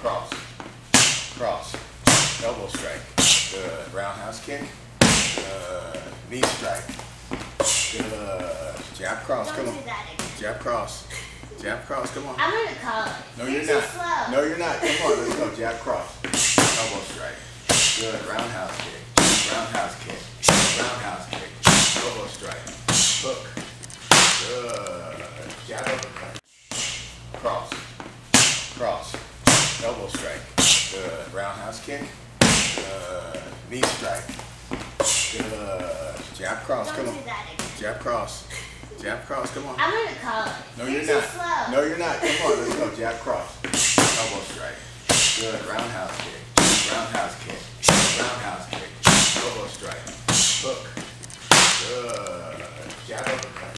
Cross. Cross. Elbow strike. Good. Roundhouse kick. Good. Knee strike. Good. Jab cross. Don't Come on. Jab cross. Jab cross. Come on. I'm gonna call it. No, you're, you're not. No, you're not. Come on, let's go. Jab cross. Elbow strike. Good. Roundhouse kick. Roundhouse kick. Roundhouse kick. Elbow strike. Hook. Good. Jab uppercut. Cross. Cross. Elbow strike. Good. Roundhouse kick. Good. Knee strike. Good. Jab cross. Don't Come on. Jab cross. Jab cross. Come on. I'm gonna call it. No, you're, you're not. slow. No, you're not. Come on, let's go. Jab cross. Elbow strike. Good. Roundhouse kick.